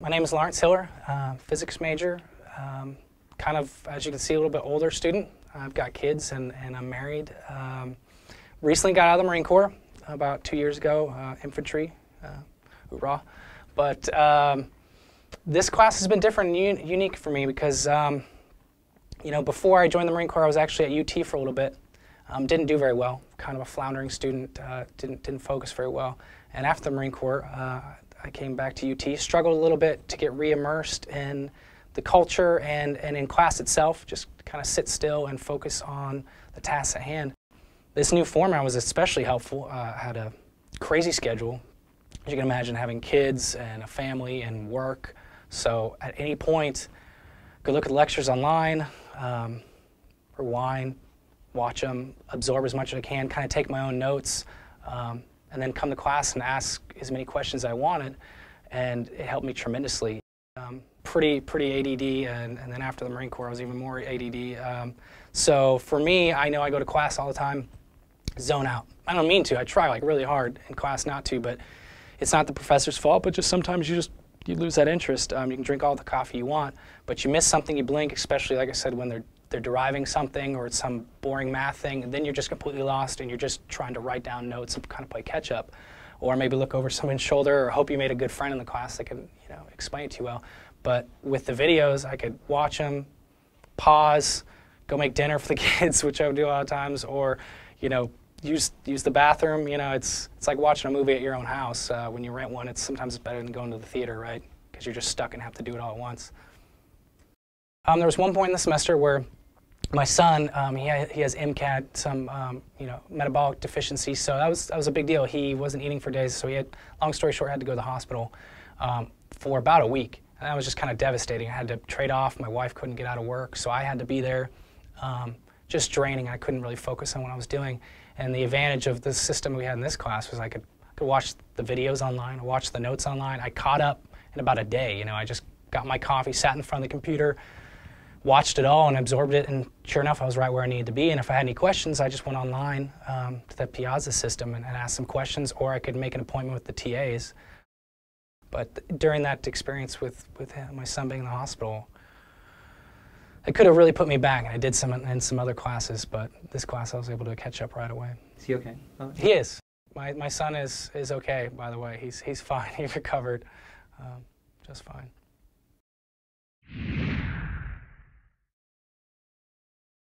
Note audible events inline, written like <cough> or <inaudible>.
My name is Lawrence Hiller, uh, physics major. Um, kind of, as you can see, a little bit older student. I've got kids and, and I'm married. Um, recently got out of the Marine Corps about two years ago, uh, infantry, uh, hoorah. But um, this class has been different and un unique for me because, um, you know, before I joined the Marine Corps, I was actually at UT for a little bit. Um, didn't do very well, kind of a floundering student, uh, didn't, didn't focus very well. And after the Marine Corps, uh, I came back to UT, struggled a little bit to get re-immersed in the culture and, and in class itself, just kind of sit still and focus on the tasks at hand. This new format was especially helpful. Uh, I had a crazy schedule. As you can imagine, having kids and a family and work. So at any point, could look at lectures online, um, rewind, watch them, absorb as much as I can, kind of take my own notes, um, and then come to class and ask as many questions as I wanted, and it helped me tremendously. Um, pretty, pretty ADD, and, and, then after the Marine Corps, I was even more ADD. Um, so for me, I know I go to class all the time, zone out. I don't mean to. I try like really hard in class not to, but it's not the professor's fault. But just sometimes you just you lose that interest. Um, you can drink all the coffee you want, but you miss something, you blink. Especially like I said, when they're they're deriving something or it's some boring math thing, and then you're just completely lost and you're just trying to write down notes and kind of play catch up. Or maybe look over someone's shoulder or hope you made a good friend in the class that can you know, explain it to you well. But with the videos, I could watch them, pause, go make dinner for the <laughs> kids, which I would do a lot of times, or you know, use use the bathroom. You know, it's it's like watching a movie at your own house. Uh, when you rent one, it's sometimes it's better than going to the theater, right? Because you're just stuck and have to do it all at once. Um, there was one point in the semester where my son, um, he, ha he has MCAD, some um, you know metabolic deficiency, so that was that was a big deal. He wasn't eating for days, so he had, long story short, had to go to the hospital um, for about a week. And that was just kind of devastating. I had to trade off. My wife couldn't get out of work, so I had to be there, um, just draining. I couldn't really focus on what I was doing. And the advantage of the system we had in this class was I could, could watch the videos online, watch the notes online. I caught up in about a day. You know, I just got my coffee, sat in front of the computer, watched it all and absorbed it, and sure enough, I was right where I needed to be. And if I had any questions, I just went online um, to the Piazza system and, and, asked some questions, or I could make an appointment with the TAs. But th during that experience with, with him, my son being in the hospital, it could have really put me back. And I did some in some other classes, but this class I was able to catch up right away. Is he okay? Oh. He is. My, my son is, is okay, by the way. He's, he's fine. <laughs> He recovered um, just fine.